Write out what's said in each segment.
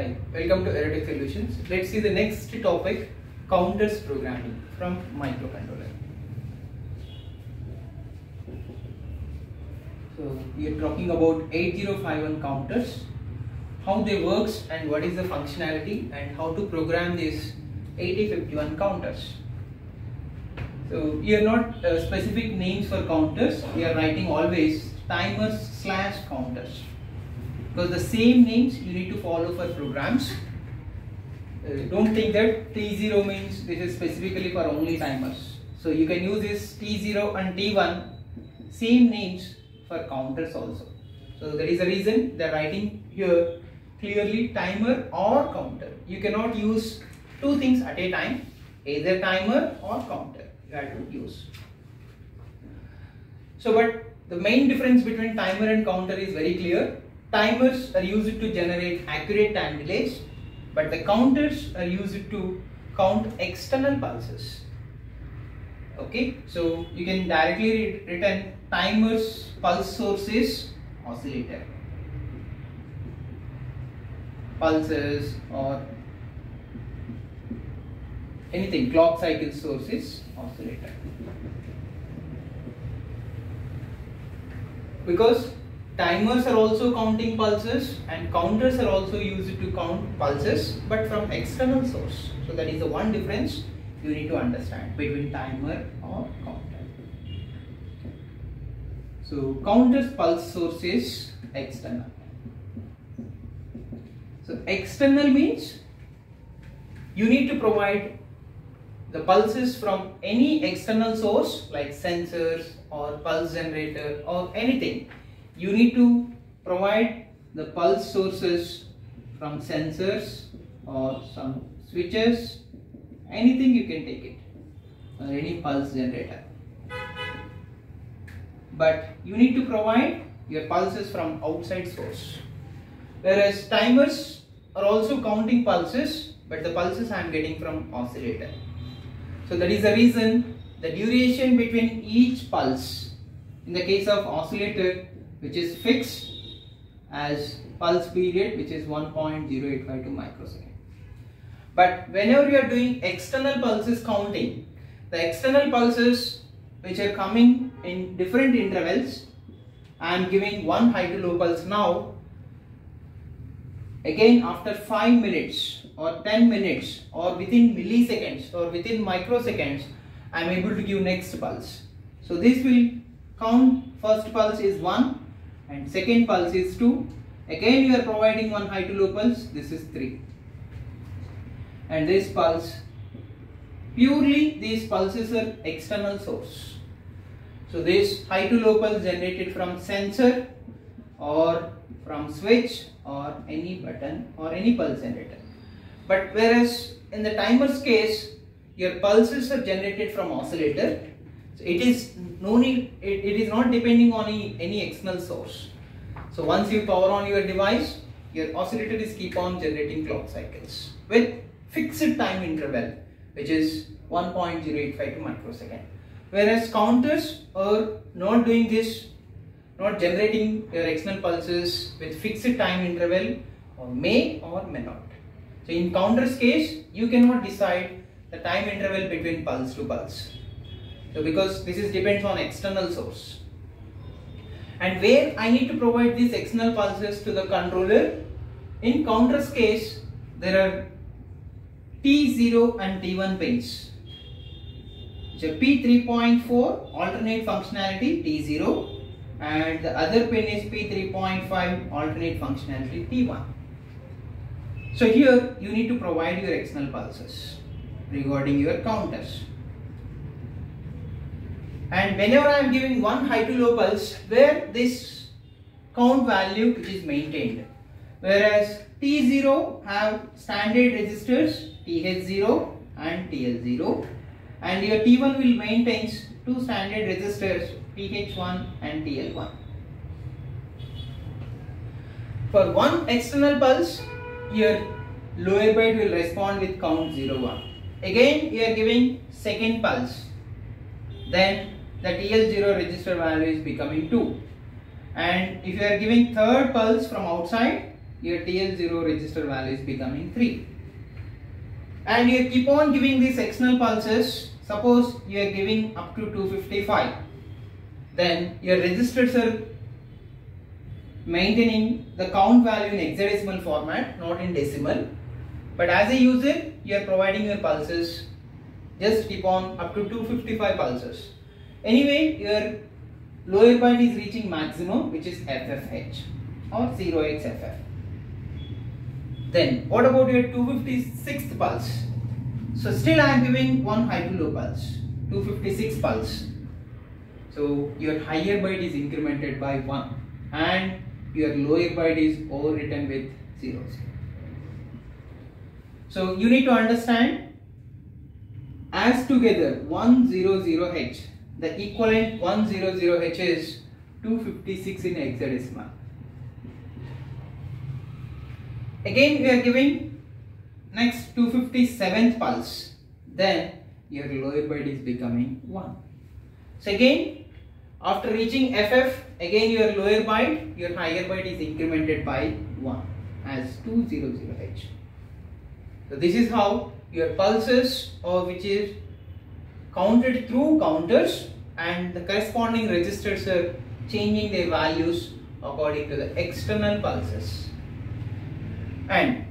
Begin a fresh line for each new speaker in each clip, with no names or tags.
Hi, welcome to Erotech Solutions. Let's see the next topic, counters programming from microcontroller. So we are talking about 8051 counters, how they works and what is the functionality and how to program these 8051 counters. So we are not uh, specific names for counters, we are writing always timers slash counters because the same names you need to follow for programs. Uh, don't think that T0 means this is specifically for only timers. So you can use this T0 and T1 same names for counters also. So that is the reason they are writing here clearly timer or counter. You cannot use two things at a time either timer or counter you have to use. So but the main difference between timer and counter is very clear timers are used to generate accurate time delays but the counters are used to count external pulses. Okay so you can directly return timers pulse sources oscillator. Pulses or anything clock cycle sources oscillator. Because timers are also counting pulses and counters are also used to count pulses but from external source. So that is the one difference you need to understand between timer or counter. So counter's pulse source is external. So external means you need to provide the pulses from any external source like sensors or pulse generator or anything you need to provide the pulse sources from sensors or some switches anything you can take it or any pulse generator. But you need to provide your pulses from outside source. Whereas timers are also counting pulses but the pulses I am getting from oscillator. So that is the reason the duration between each pulse in the case of oscillator which is fixed as pulse period which is 1.0852 microsecond. But whenever you are doing external pulses counting, the external pulses which are coming in different intervals, I am giving one high to low pulse now. Again after 5 minutes or 10 minutes or within milliseconds or within microseconds, I am able to give next pulse. So this will count first pulse is 1 and second pulse is 2 again you are providing one high to low pulse this is 3 and this pulse purely these pulses are external source. So this high to low pulse generated from sensor or from switch or any button or any pulse generator. But whereas in the timer's case your pulses are generated from oscillator so it is no need, it, it is not depending on any, any external source. So once you power on your device, your oscillator is keep on generating clock cycles with fixed time interval which is 1.0852 microsecond. Whereas counters are not doing this, not generating your external pulses with fixed time interval or may or may not. So in counters case, you cannot decide the time interval between pulse to pulse. So because this is depends on external source. And where I need to provide these external pulses to the controller, in counters case, there are T0 and T1 pins. So P3.4 alternate functionality T0 and the other pin is P3.5 alternate functionality T1. So here you need to provide your external pulses regarding your counters and whenever I am giving one high to low pulse where this count value is maintained whereas T0 have standard registers TH0 and TL0 and your T1 will maintain two standard registers TH1 and TL1. For one external pulse your lower byte will respond with count 01. Again you are giving second pulse then the TL0 register value is becoming 2 and if you are giving third pulse from outside your TL0 register value is becoming 3. And you keep on giving these external pulses. Suppose you are giving up to 255. Then your registers are maintaining the count value in hexadecimal format, not in decimal. But as a user, you are providing your pulses. Just keep on up to 255 pulses. Anyway, your lower bind is reaching maximum, which is FFH or 0xFF. Then what about your 256th pulse? So still I am giving one high to low pulse, 256 pulse. So your higher byte is incremented by 1 and your lower byte is overwritten with zeros. So you need to understand as together 100H, the equivalent 100H is 256 in hexadecimal. Again we are giving next 257th pulse. Then your lower byte is becoming 1. So again after reaching FF again your lower byte your higher byte is incremented by 1 as 200H. So this is how your pulses or which is counted through counters and the corresponding registers are changing their values according to the external pulses. And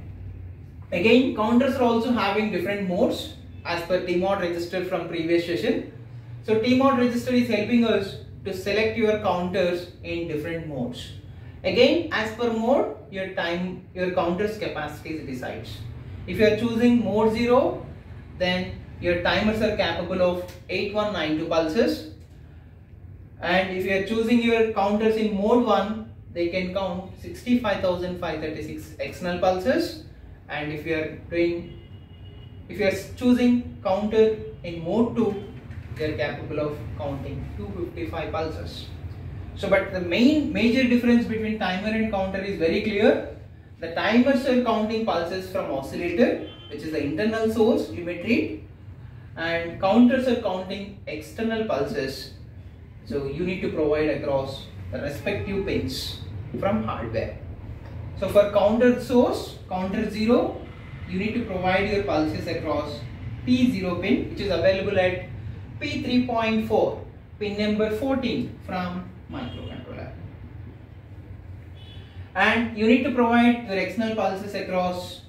again counters are also having different modes as per TMOD register from previous session. So TMOD register is helping us to select your counters in different modes. Again as per mode your time your counters capacity decides. If you are choosing mode 0 then your timers are capable of 8192 pulses. And if you are choosing your counters in mode 1 they can count 65,536 external pulses. And if you are doing if you are choosing counter in mode 2 they are capable of counting 255 pulses. So but the main major difference between timer and counter is very clear. The timers are counting pulses from oscillator which is the internal source you may treat and counters are counting external pulses so you need to provide across the respective pins from hardware. So for counter source, counter 0, you need to provide your pulses across P0 pin which is available at P3.4 pin number 14 from microcontroller. And you need to provide your external pulses across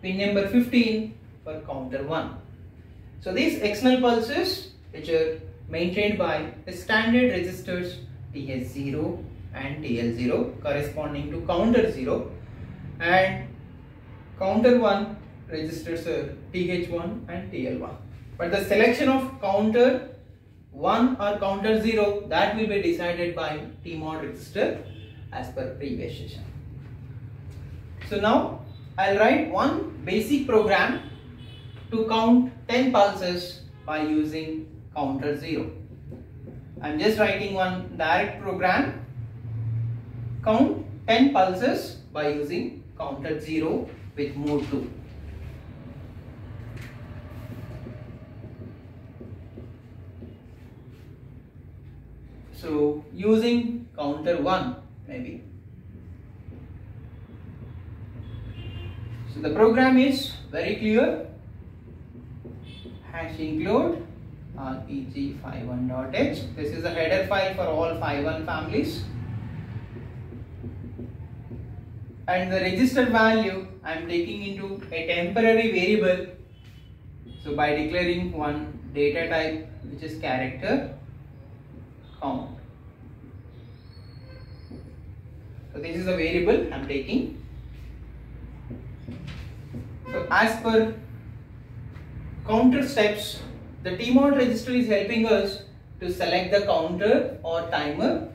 pin number 15 for counter 1. So these external pulses which are maintained by standard registers TH0 and TL0 corresponding to counter 0 and counter 1 registers are TH1 and TL1 but the selection of counter 1 or counter 0 that will be decided by TMOD register as per previous session. So now I'll write one basic program to count 10 pulses by using counter 0. I'm just writing one direct program count 10 pulses by using counter 0 with mode 2. So using counter 1 maybe. So the program is very clear. Hash include reg51.h. This is a header file for all 51 families. And the register value I am taking into a temporary variable. So by declaring one data type which is character count. So this is a variable I am taking. So as per counter steps, the TMOD register is helping us to select the counter or timer.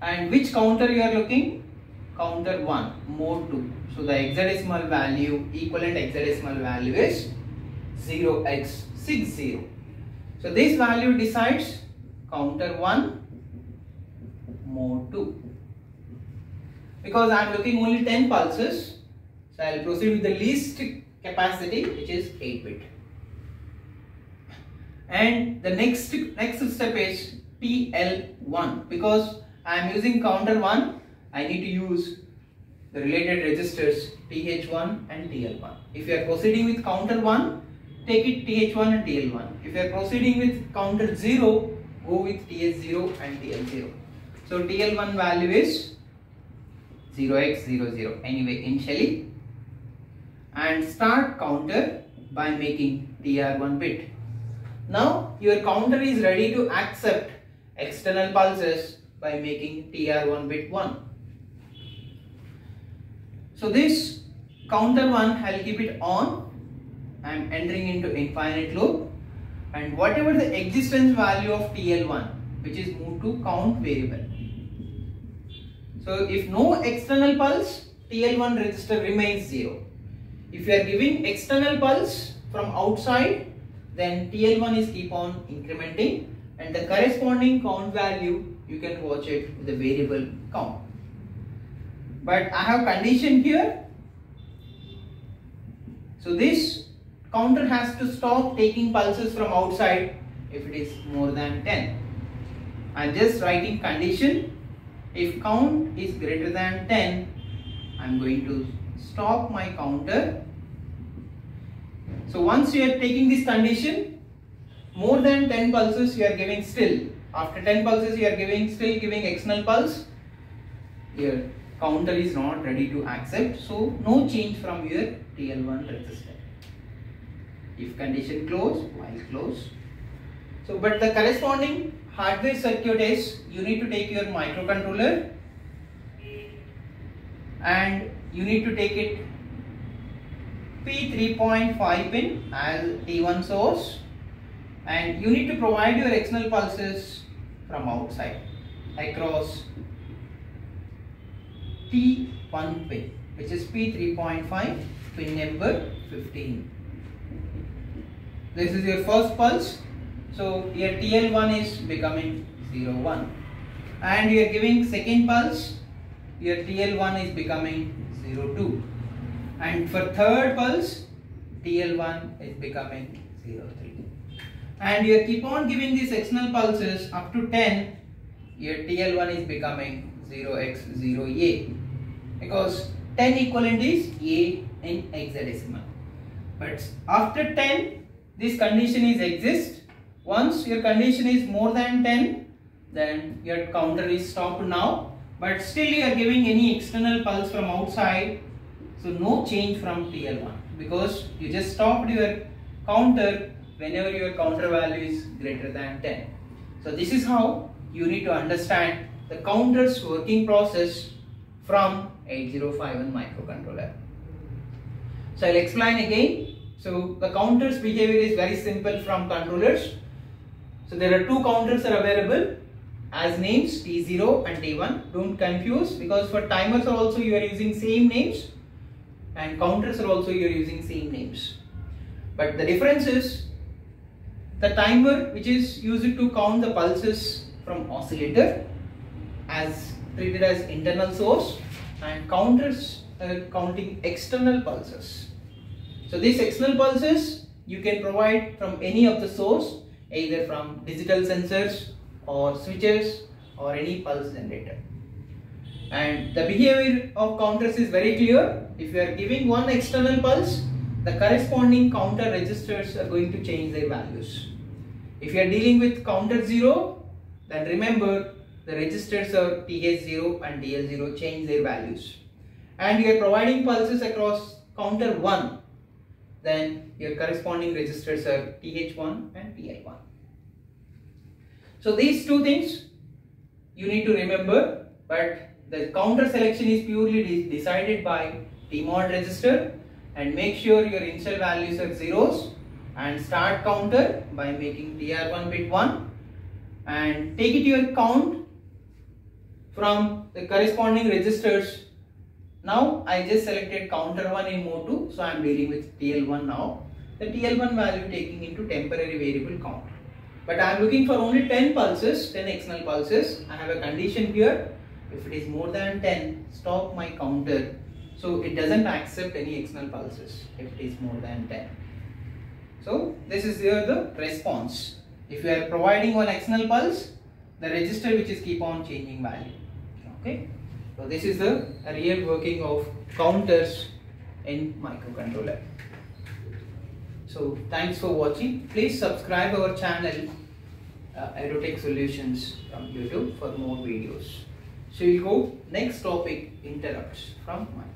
And which counter you are looking? Counter 1 mode 2 so the hexadecimal value equivalent hexadecimal value is 0x60 so this value decides counter 1 mode 2 because I am looking only 10 pulses so I will proceed with the least capacity which is 8 bit and the next next step is TL1 because I am using counter 1 I need to use the related registers TH1 and TL1. If you are proceeding with counter 1, take it TH1 and TL1. If you are proceeding with counter 0, go with TH0 and TL0. So TL1 value is 0x00 anyway initially and start counter by making TR1 bit. Now your counter is ready to accept external pulses by making TR1 bit 1. So this counter 1 I'll keep it on. I'm entering into infinite loop and whatever the existence value of TL1 which is moved to count variable. So if no external pulse TL1 register remains 0. If you are giving external pulse from outside then TL1 is keep on incrementing and the corresponding count value you can watch it with the variable count. But I have condition here. So this counter has to stop taking pulses from outside if it is more than 10. I'm just writing condition. If count is greater than 10, I'm going to stop my counter. So once you are taking this condition, more than 10 pulses you are giving still. After 10 pulses you are giving still giving external pulse. Here counter is not ready to accept. So no change from your TL1 register. If condition close, while close. So but the corresponding hardware circuit is you need to take your microcontroller and you need to take it P3.5 pin as T1 source and you need to provide your external pulses from outside across T1 pin which is P3.5 pin number 15. This is your first pulse. So your TL1 is becoming 01 and you are giving second pulse your TL1 is becoming 02 and for third pulse TL1 is becoming 03 and you keep on giving these external pulses up to 10 your TL1 is becoming 0x0A because 10 equivalent is A in hexadecimal but after 10 this condition is exist. Once your condition is more than 10 then your counter is stopped now. But still you are giving any external pulse from outside so no change from TL1 because you just stopped your counter whenever your counter value is greater than 10. So this is how you need to understand the counter's working process from 8051 microcontroller. So I'll explain again. So the counter's behavior is very simple from controllers. So there are two counters are available as names T0 and T1. Don't confuse because for timers also you are using same names and counters are also you are using same names. But the difference is the timer which is used to count the pulses from oscillator as treated as internal source and counters are counting external pulses. So these external pulses you can provide from any of the source either from digital sensors or switches or any pulse generator. And the behavior of counters is very clear. If you are giving one external pulse, the corresponding counter registers are going to change their values. If you are dealing with counter 0, then remember the registers are TH0 and TL0 change their values. And you are providing pulses across counter 1, then your corresponding registers are TH1 and TL1. So these two things you need to remember, but the counter selection is purely de decided by TMOD register and make sure your initial values are zeros and start counter by making TR1 bit 1 and take it your count from the corresponding registers. Now I just selected counter 1 in mode 2 so I am dealing with TL1 now. The TL1 value taking into temporary variable count. But I am looking for only 10 pulses, 10 external pulses. I have a condition here. If it is more than 10, stop my counter. So it doesn't accept any external pulses if it is more than 10. So this is here the response. If you are providing one external pulse, the register which is keep on changing value. Okay. So this is the real working of counters in microcontroller. So thanks for watching. Please subscribe our channel uh, Erotech Solutions from YouTube for more videos. So we'll go next topic interrupts from microcontroller.